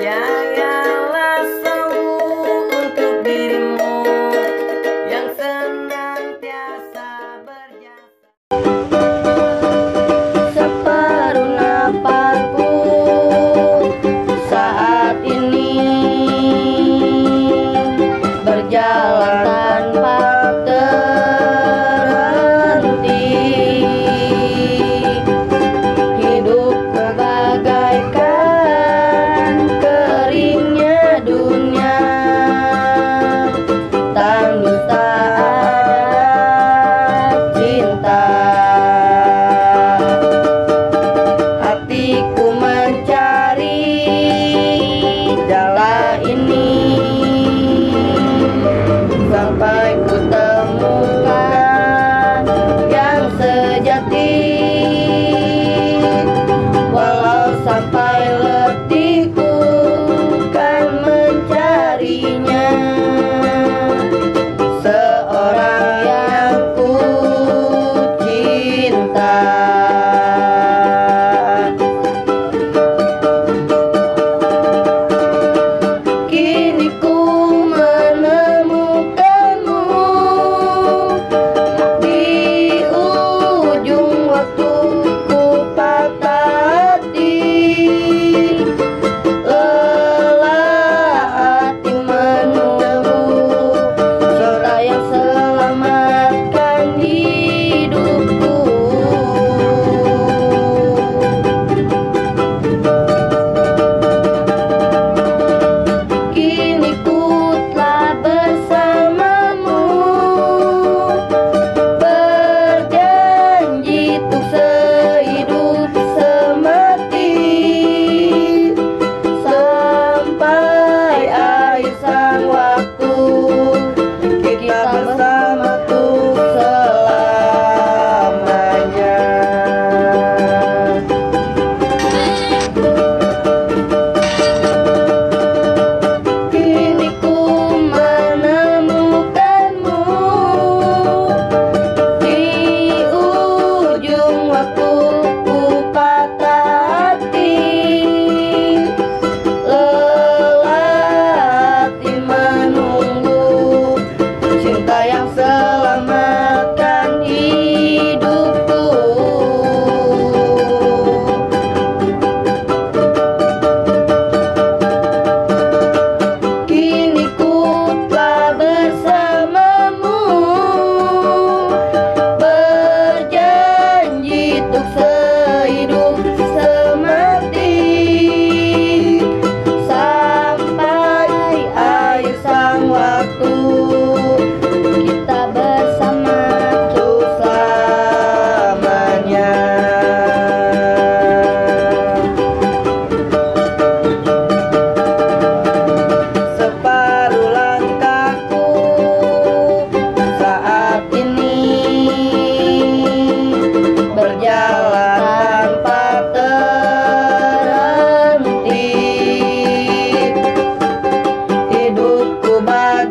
Yeah, yeah. Radhe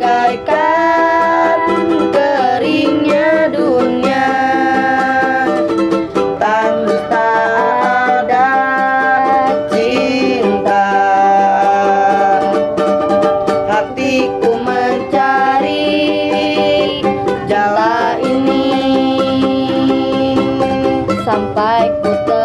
bagaikan keringnya dunia. Tanpa ada cinta. Hatiku mencari jalan ini. Sampai ku ter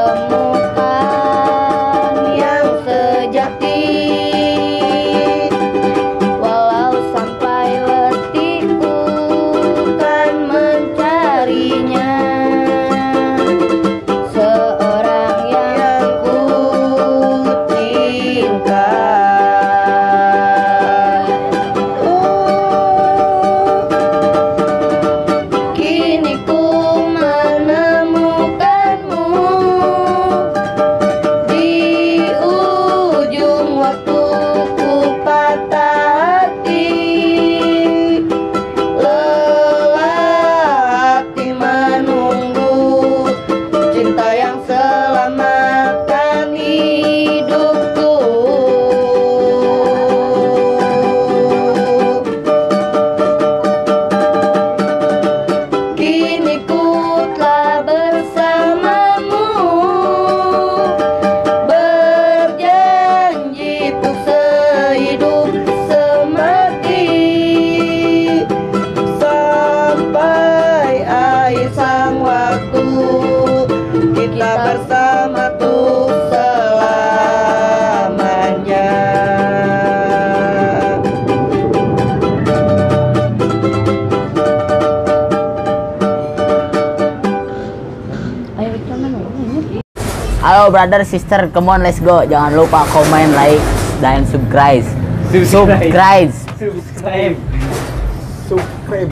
kita bersama tuh selamanya. Ayo kita mana? Halo brother sister, come on let's go. Jangan lupa komen, like, dan subscribe. Subscribe. Subscribe. Subscribe. Subscribe.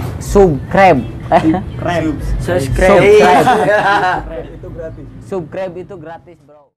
Eh, Subscribe. Subscribe. Subscribe itu gratis, bro.